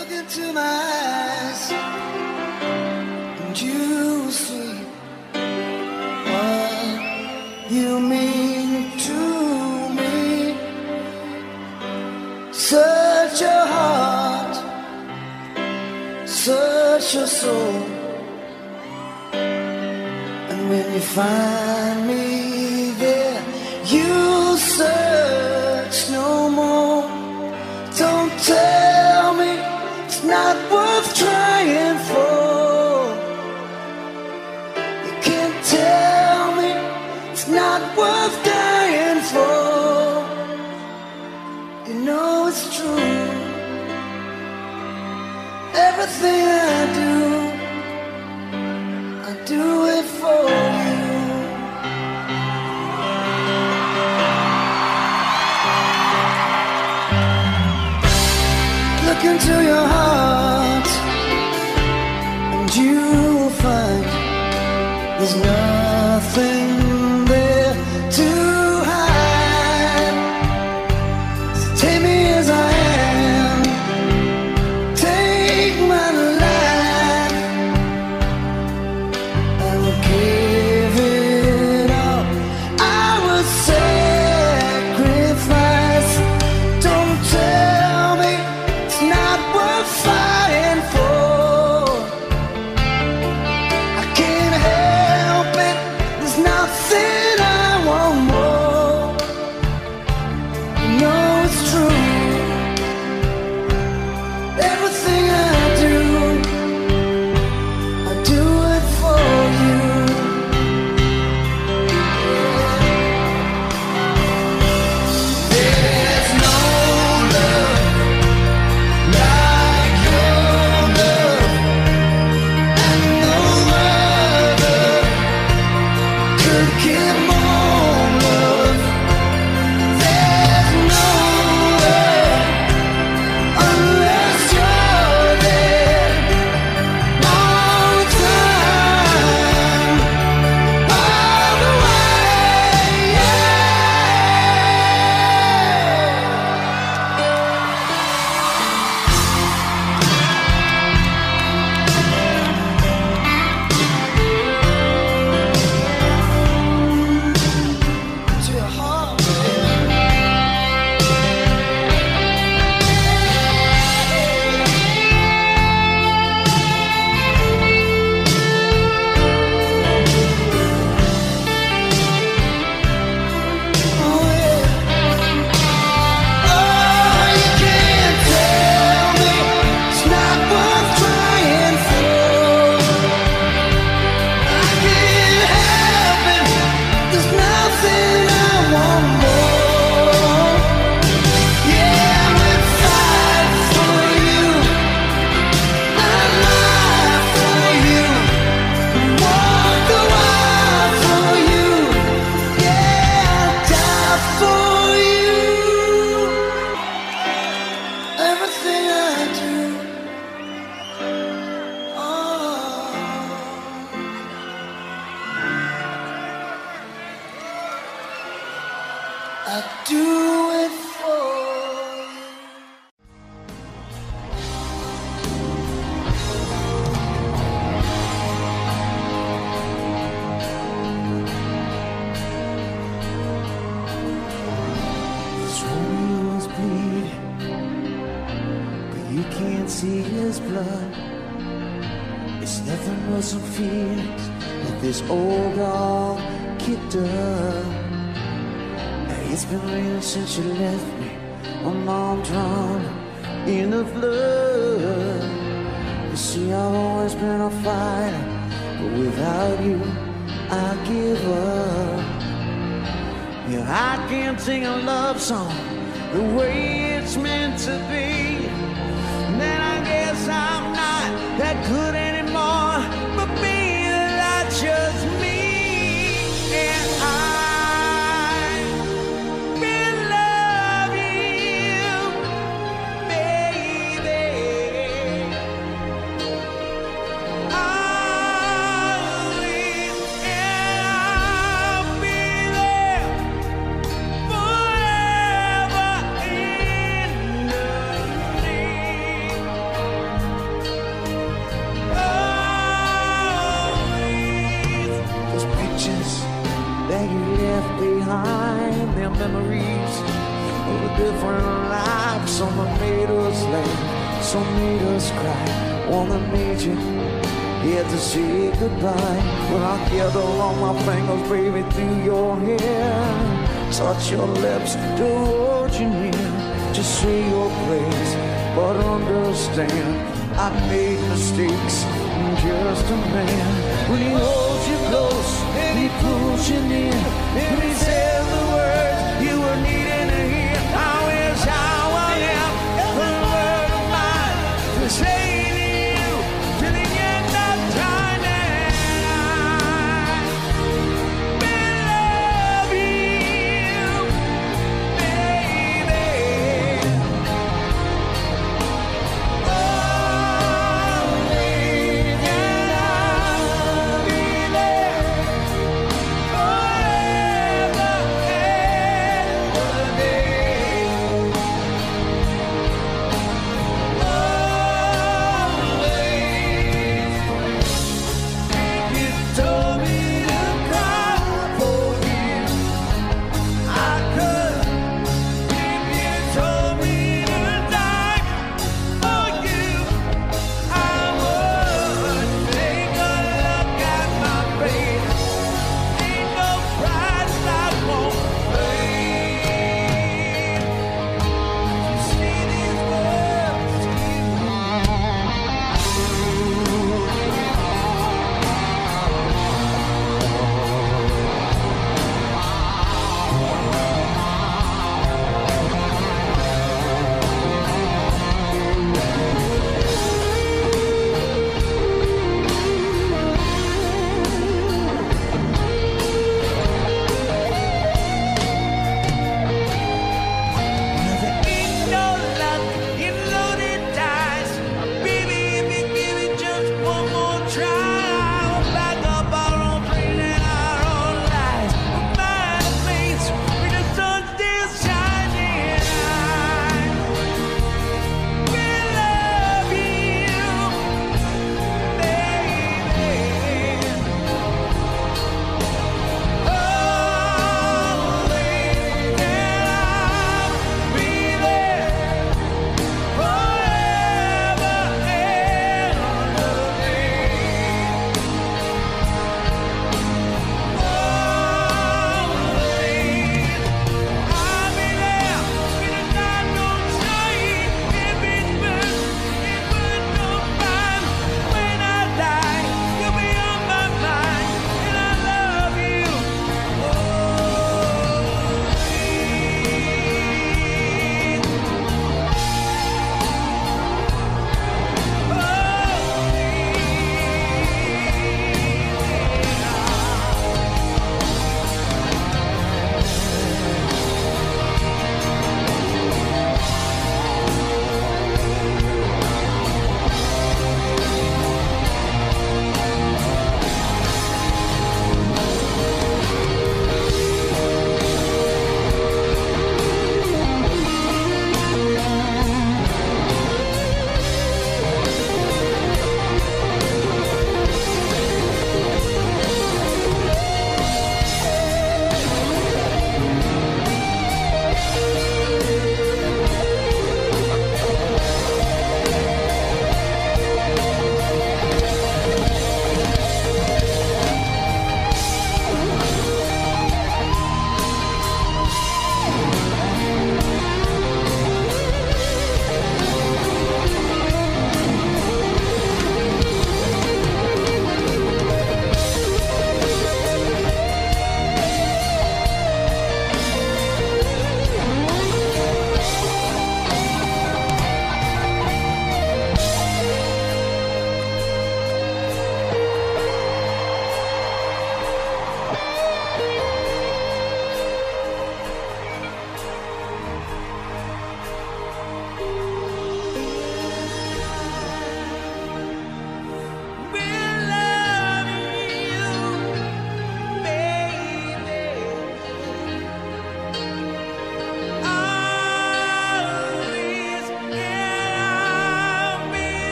look into my eyes and you see what you mean to me. Search your heart, search your soul, and when you find me.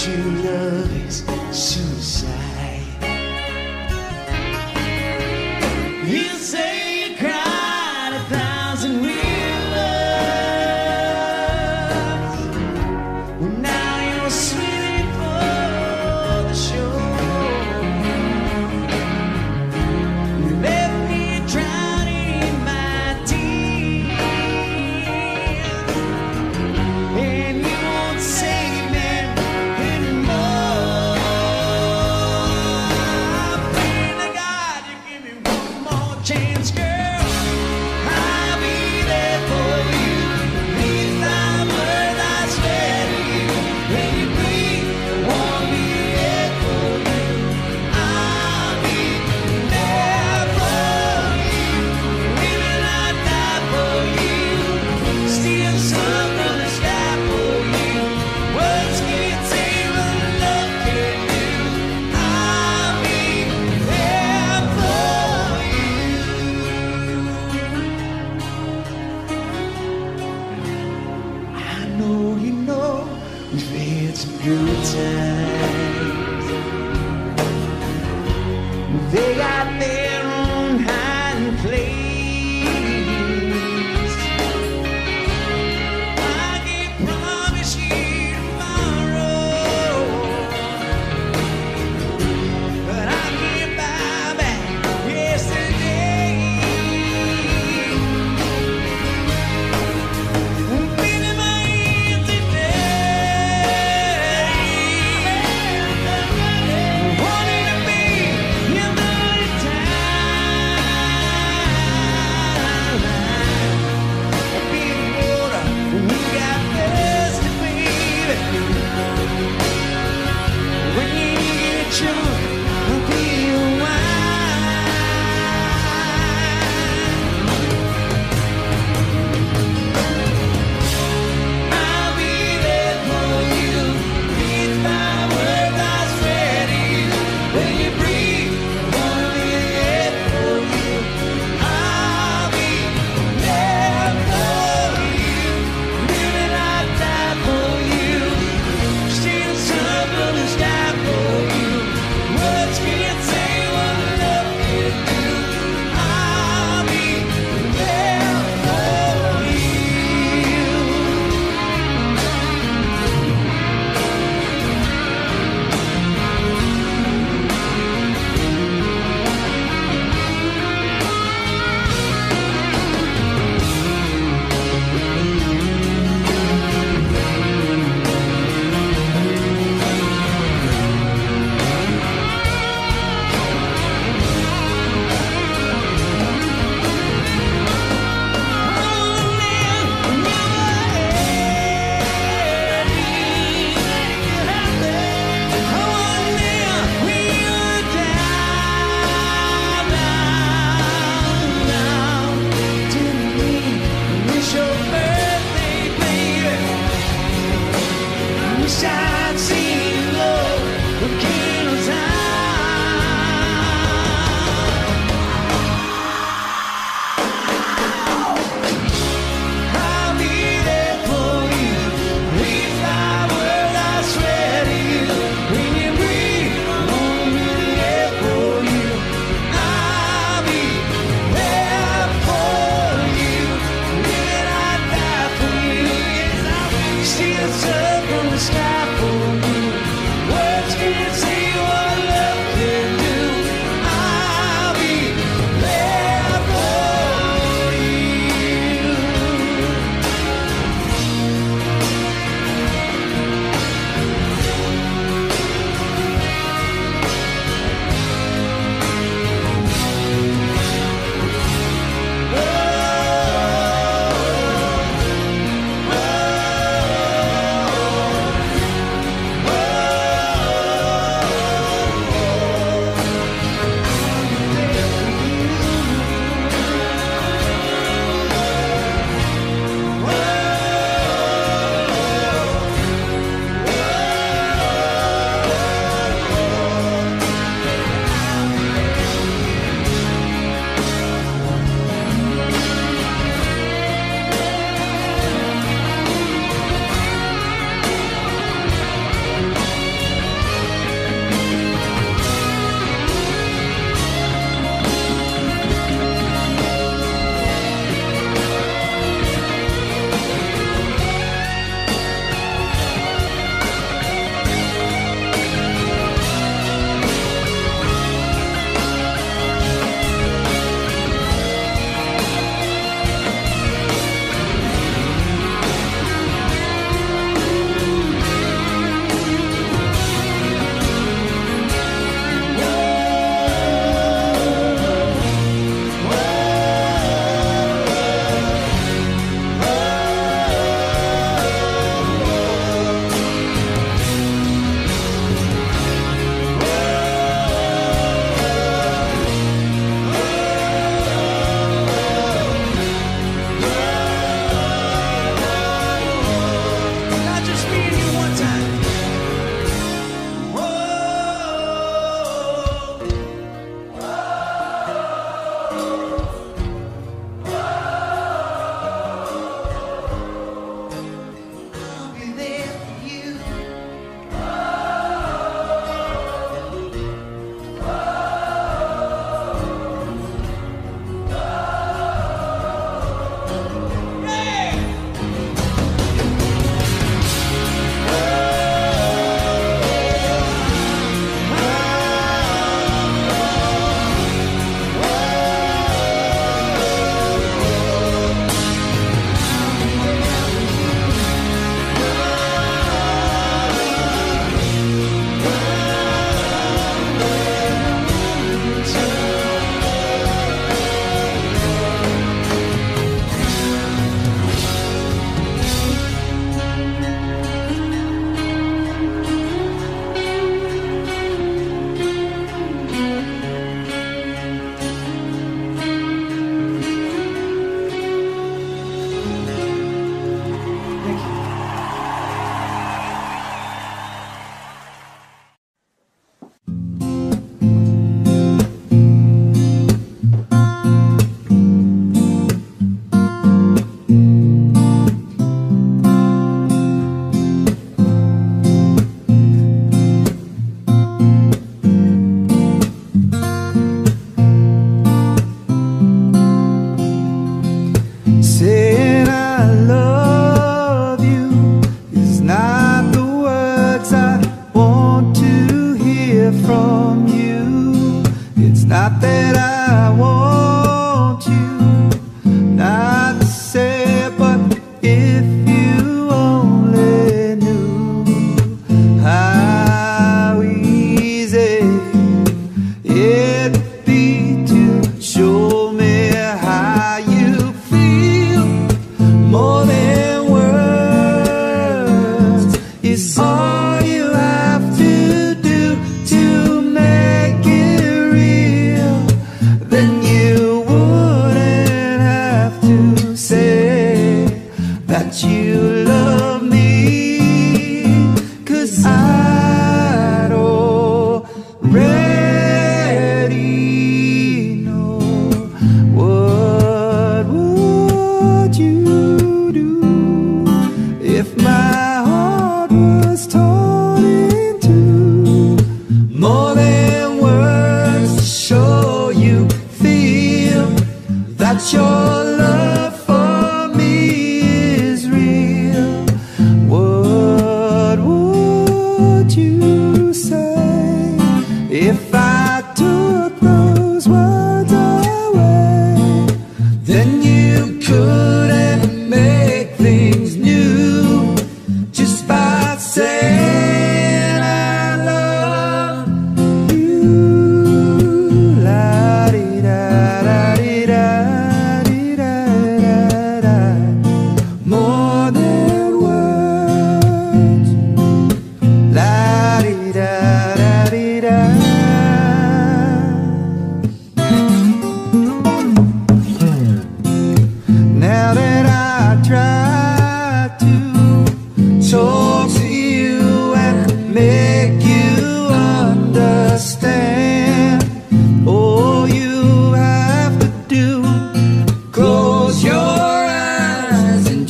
True love is suicide.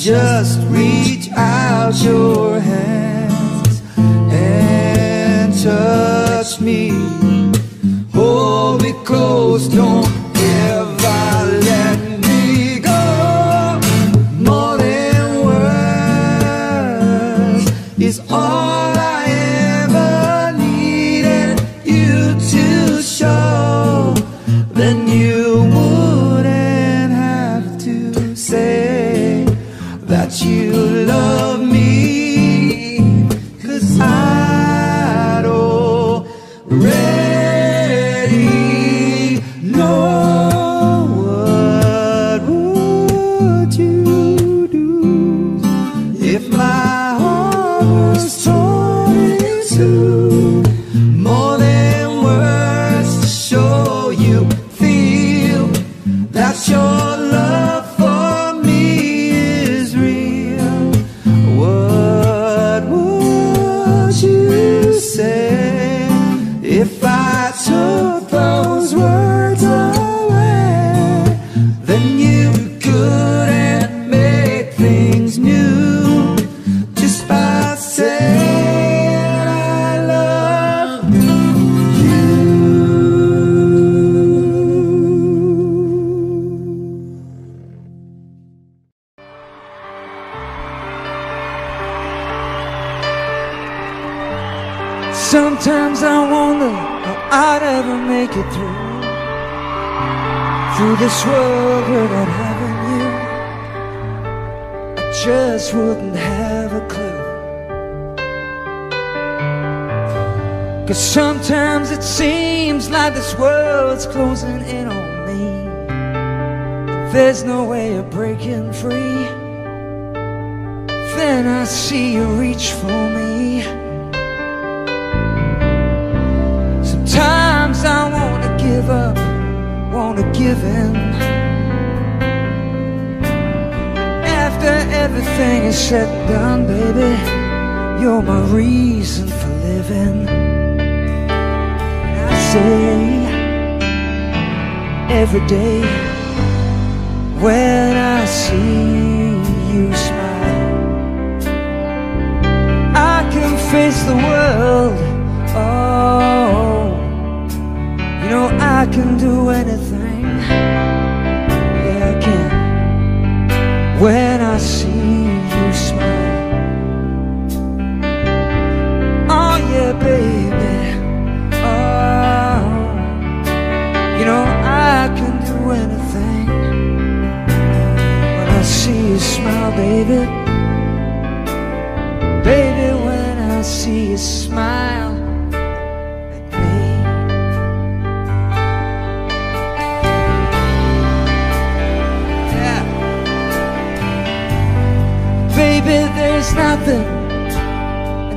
just reach out your hands and touch me. Hold me close, don't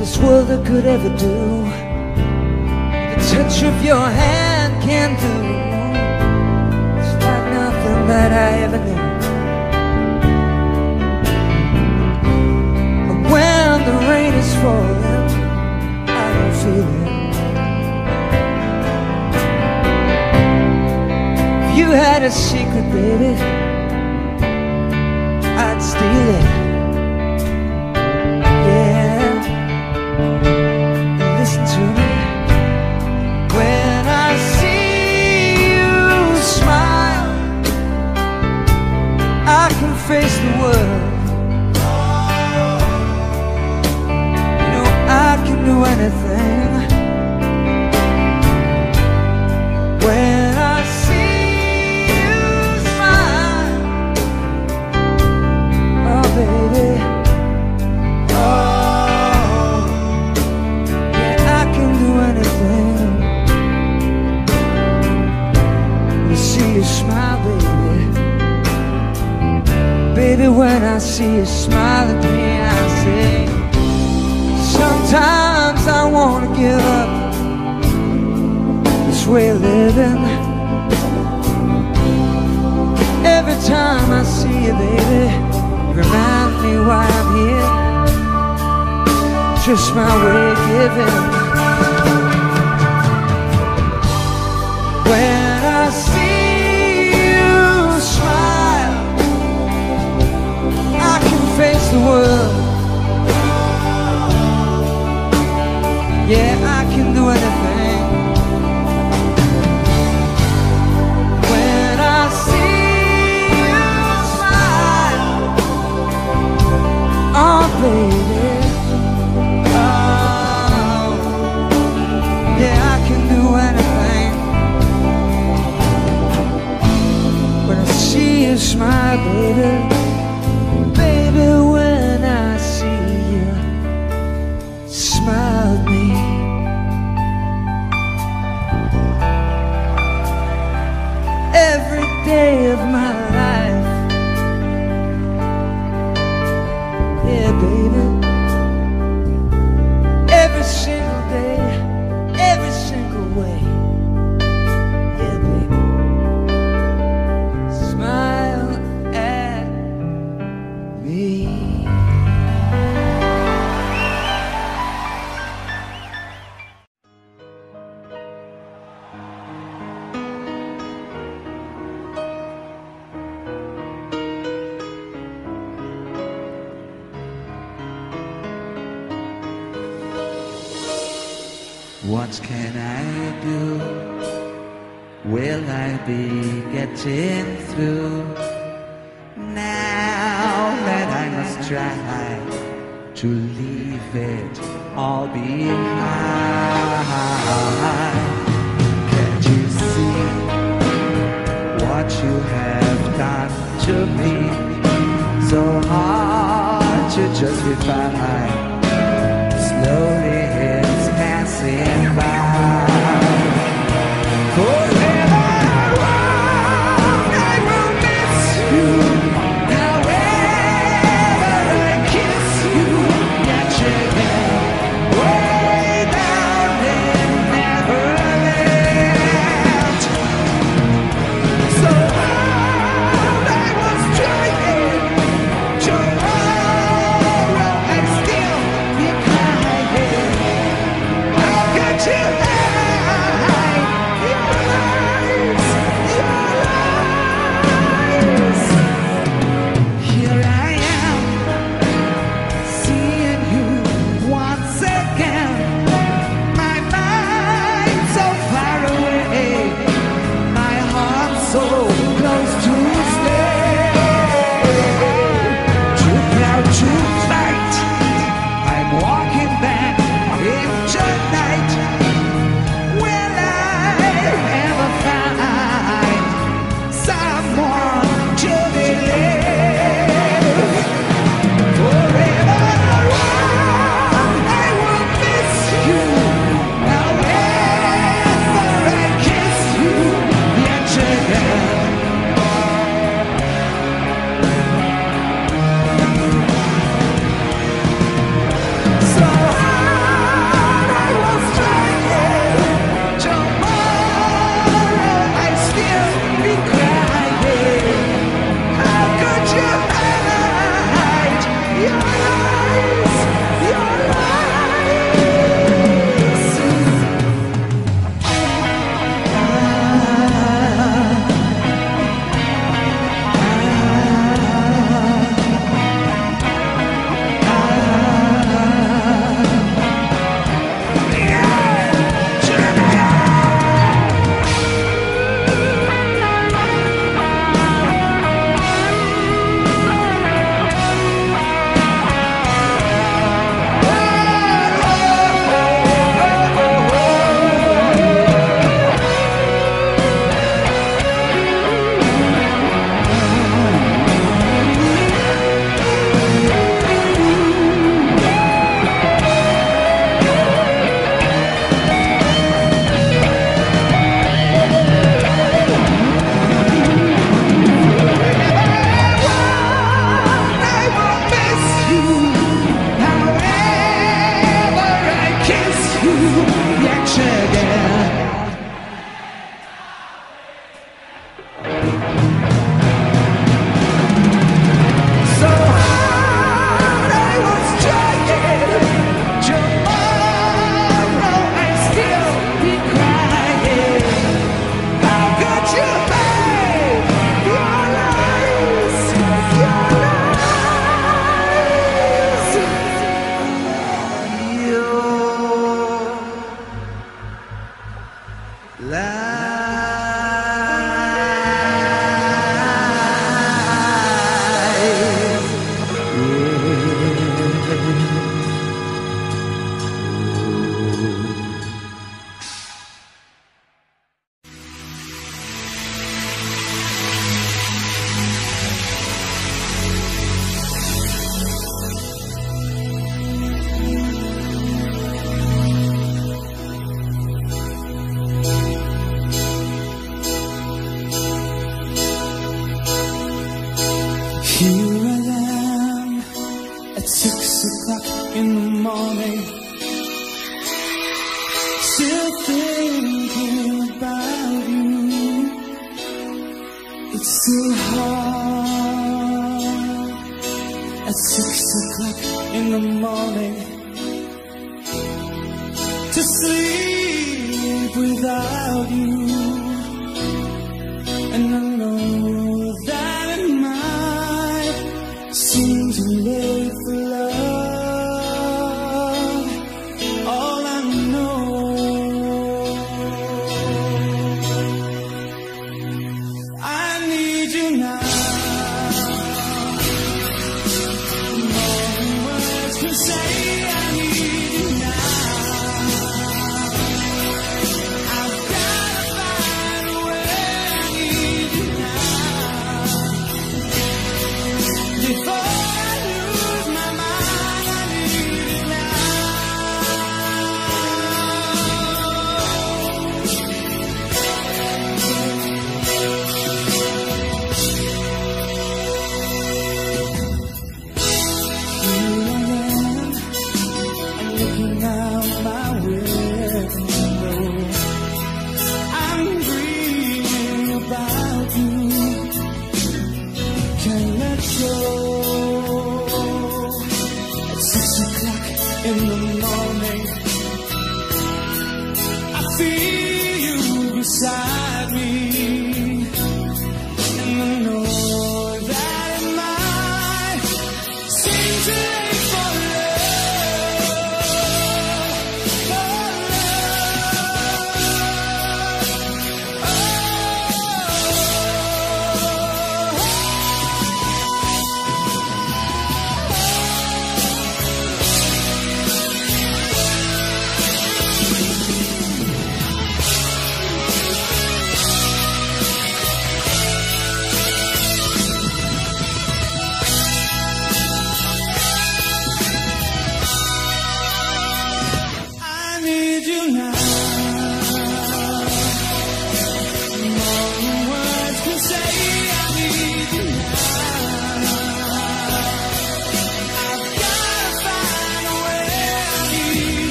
this world could ever do. The touch of your hand can do. It's like nothing that I ever knew. When the rain is falling I don't feel it. If you had a secret, baby I'd steal it. Would. see you smile at me, I say, Sometimes I want to give up this way of living. Every time I see you, baby, it remind me why I'm here. Just my way of giving. Well, the world. Yeah, I can do anything. When I see you smile Oh, baby. Oh, yeah, I can do anything. When I see you smile, baby. just get.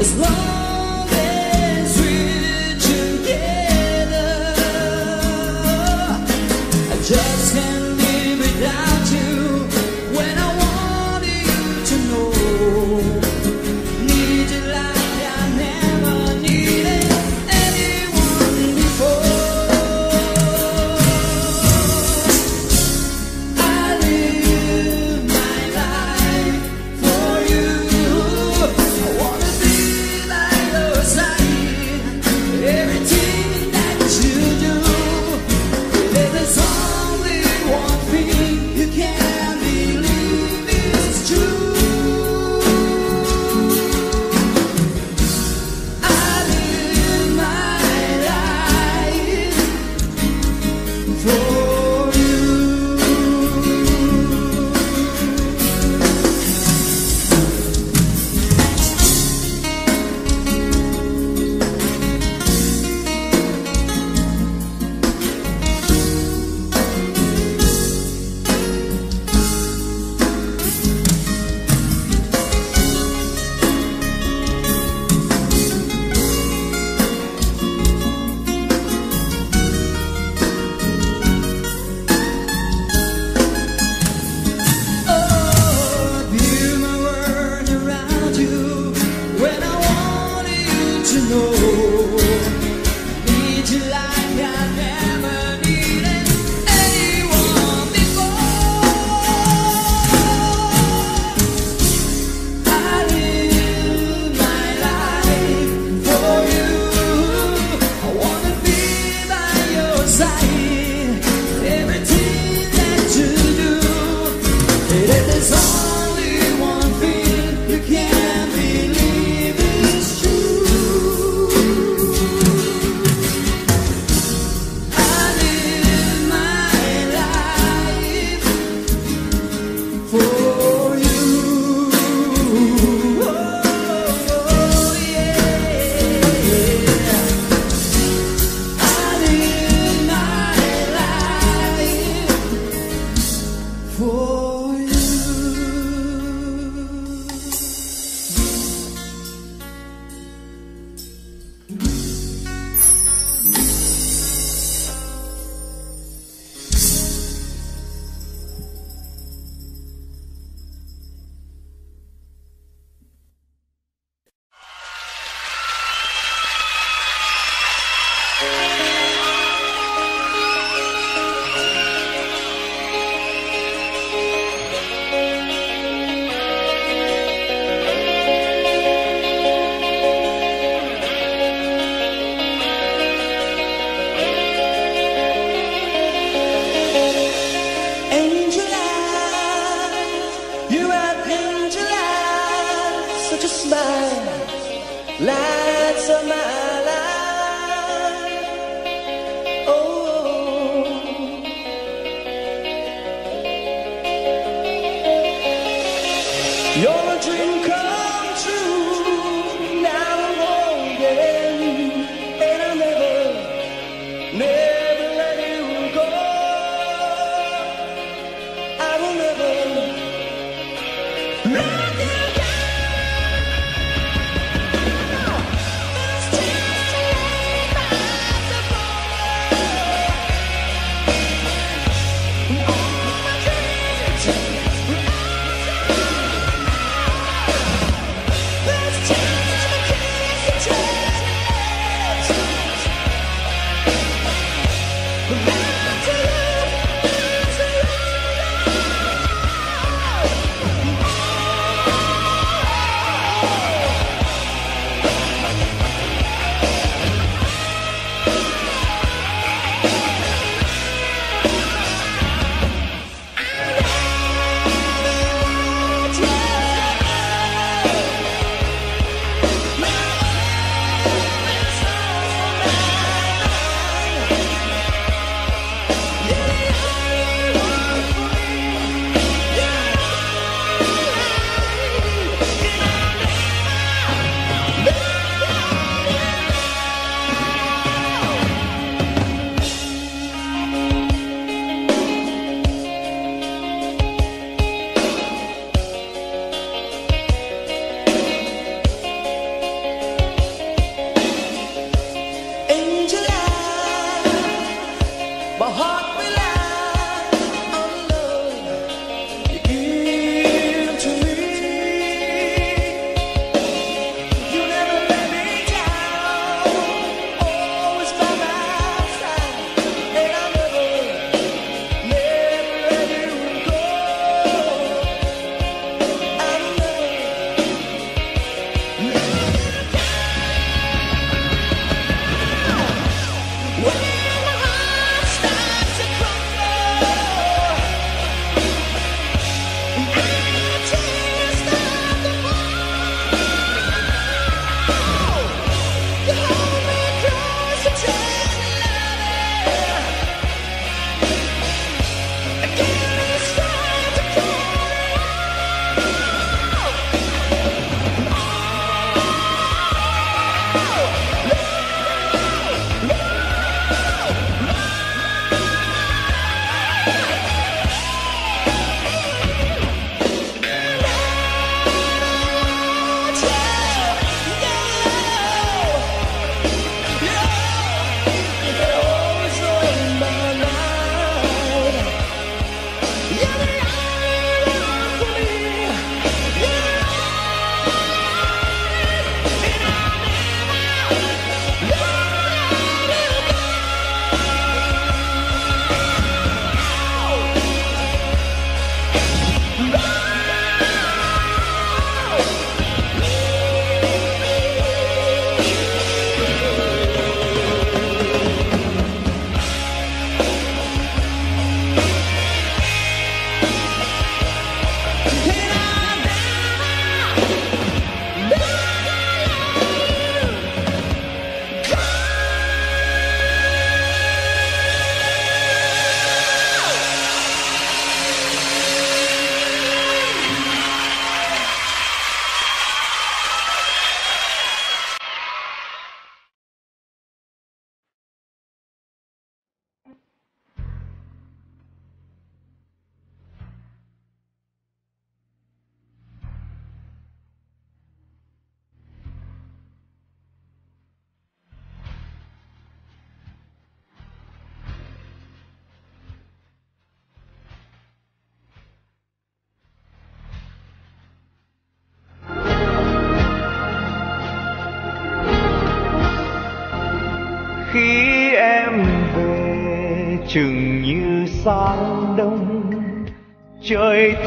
As long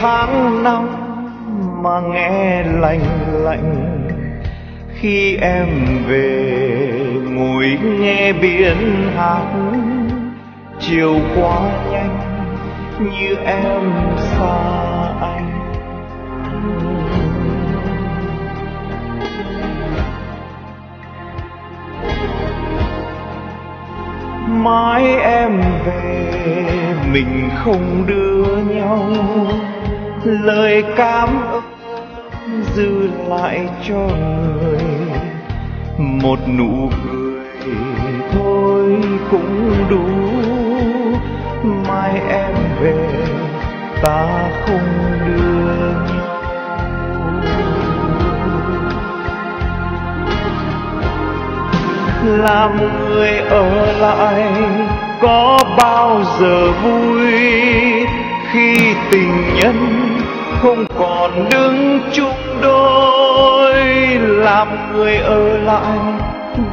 tháng năm mà nghe lạnh lạnh. Khi em về, ngồi nghe biển hát chiều quá nhanh như em xa anh. Mãi em về, mình không đưa nhau lời cảm ơn dư lại cho người. Một nụ cười thôi cũng đủ, mai em về ta không đưa nhau làm người ở lại có bao giờ vui khi tình nhân không còn đứng chung đôi, làm người ở lại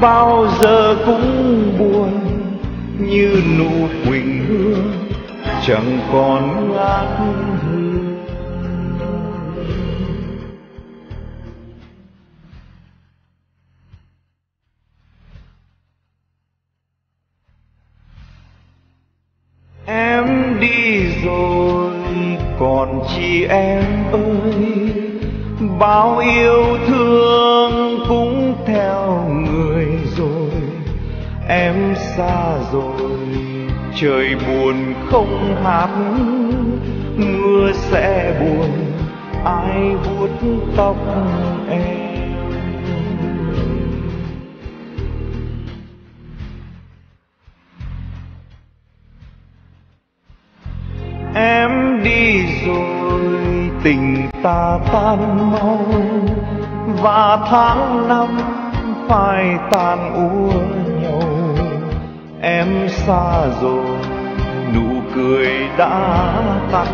bao giờ cũng buồn như nụ quỳnh hương, chẳng còn ngát hương. Em đi rồi còn chị em ơi, bao yêu thương cũng theo người rồi. Em xa rồi, trời buồn không hát mưa sẽ buồn, ai vuốt tóc em? Em đi rồi tình ta tan mau. Và tháng năm phải tàn úa nhau. Em xa rồi, nụ cười đã tắt.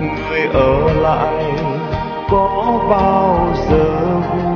Người ở lại có bao giờ vui?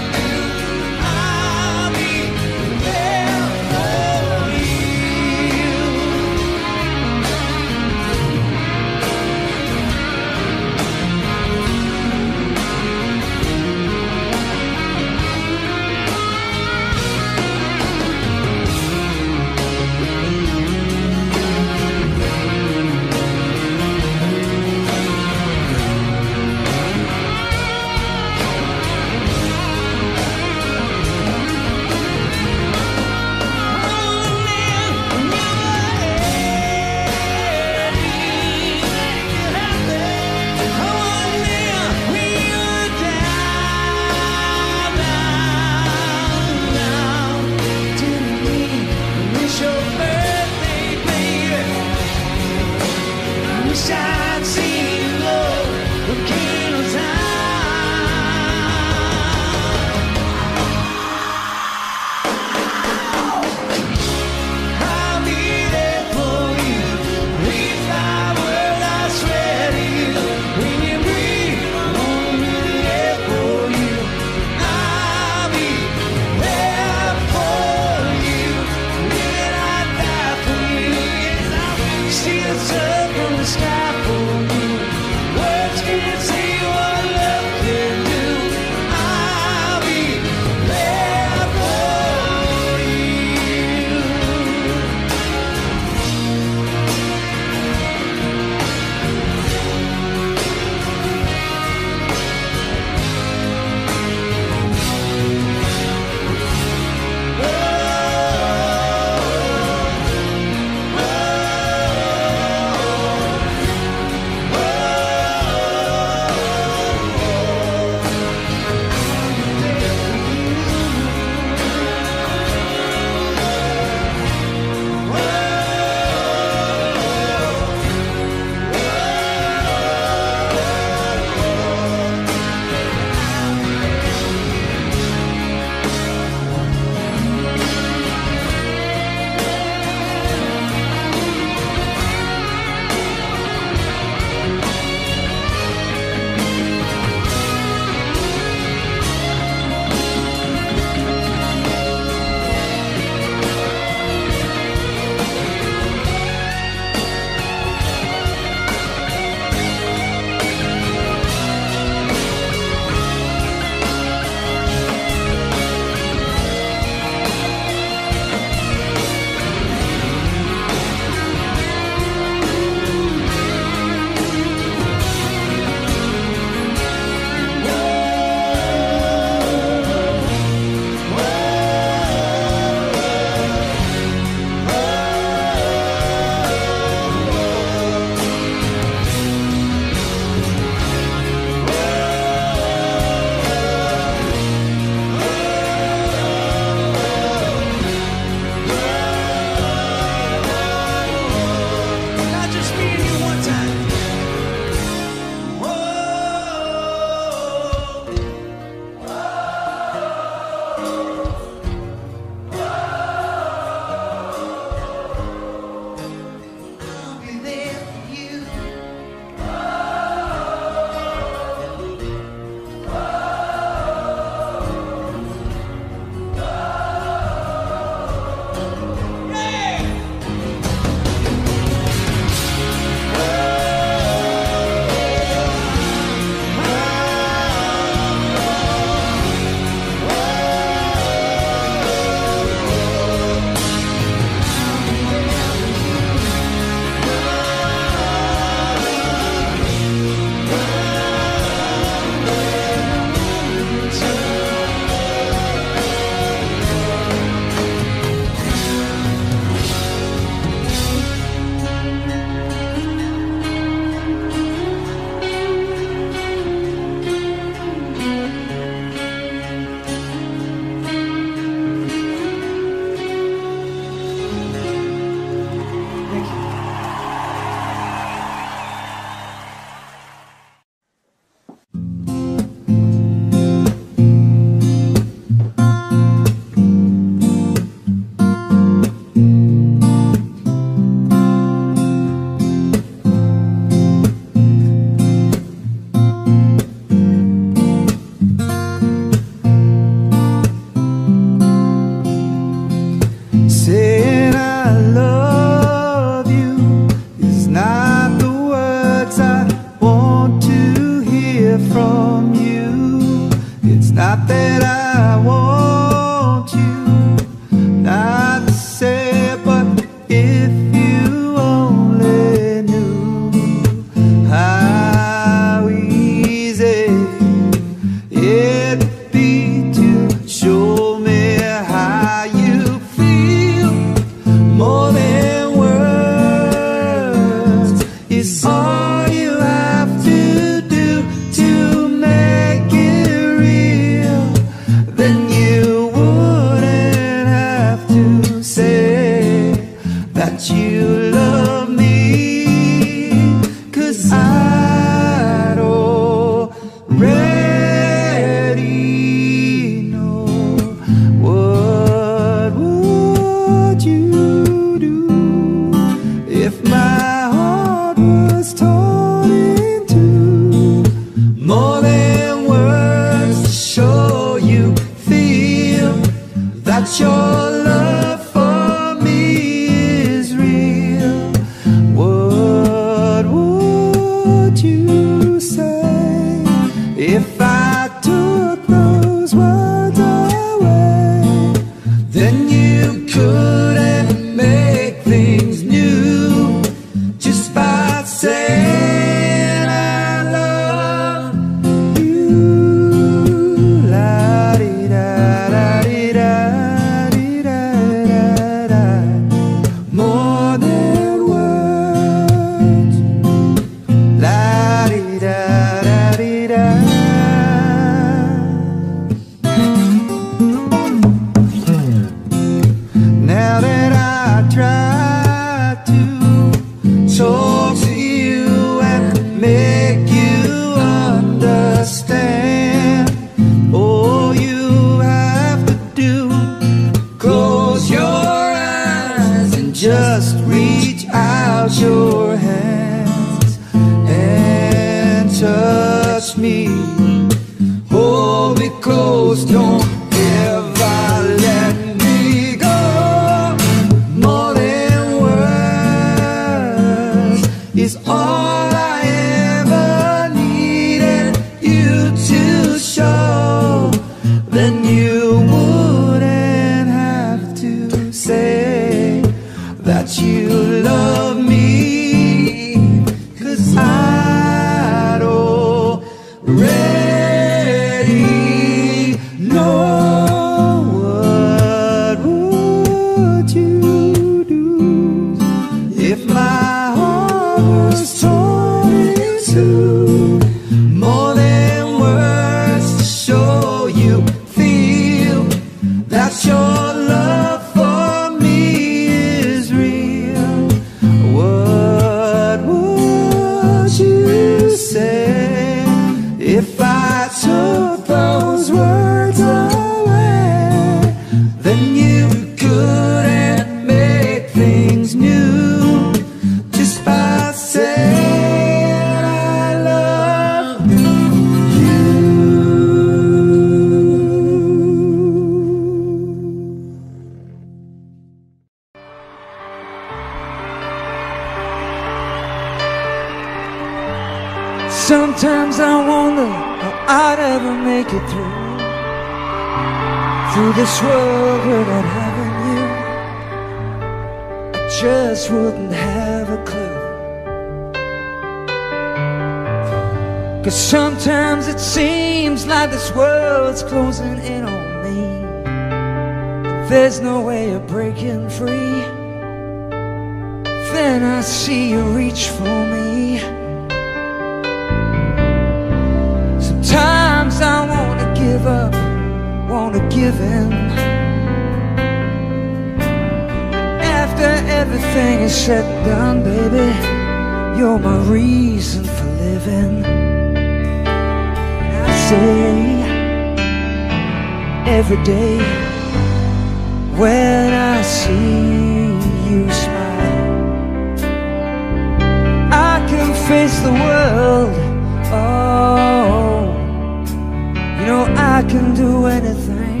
do anything.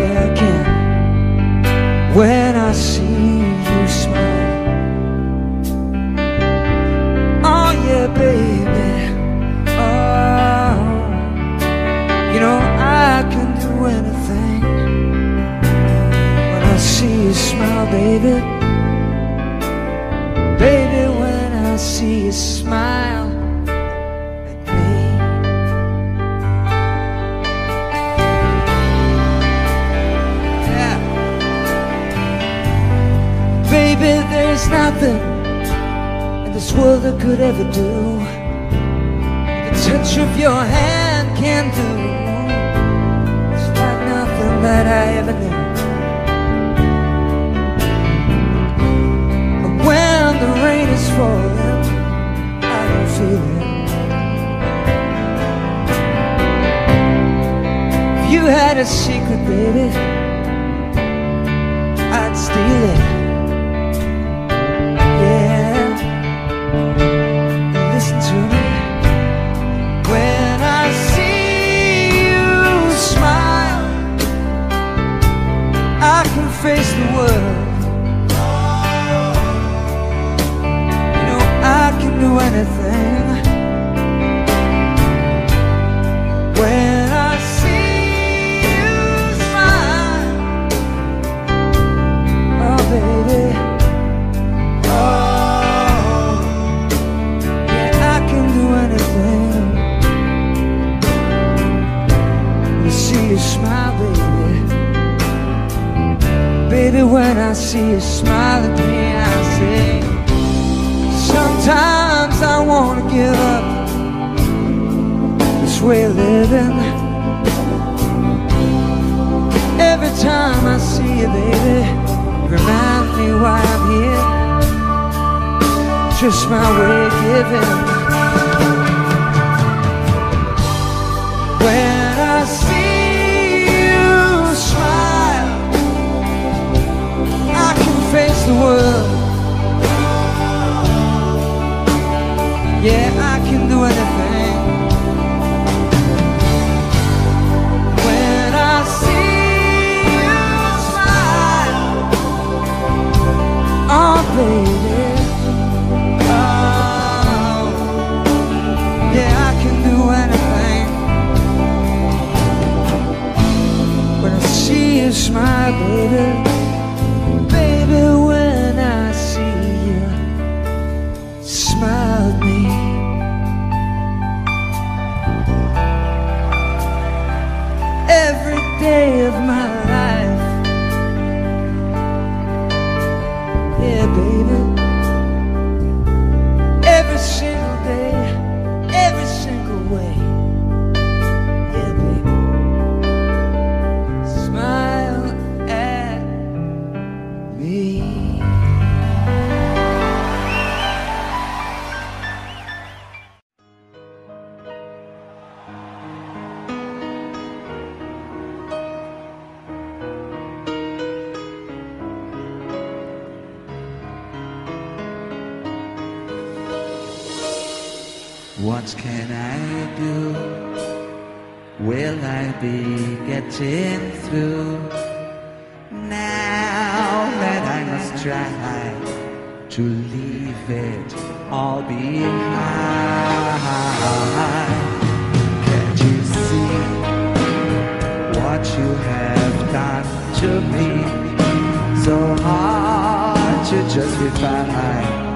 Yeah, I can. When I see you smile. Oh yeah, baby. Oh. You know I can do anything. When I see you smile, baby. Nothing in this world I could ever do. The touch of your hand can do It's not nothing that I ever knew. But when the rain is falling I don't feel it. If you had a secret, baby I'd steal it. World. You know, I can do anything. See you smile at me, I say, Sometimes I wanna give up this way of living. Every time I see you, baby, it reminds me why I'm here. Just my way of giving. When the world. Yeah, I can do anything. When I see you smile, oh baby, oh, yeah, I can do anything. When I see you smile, baby, What can I do? Will I be getting through? Now that I must try to leave it all behind. Can't you see what you have done to me? So hard to justify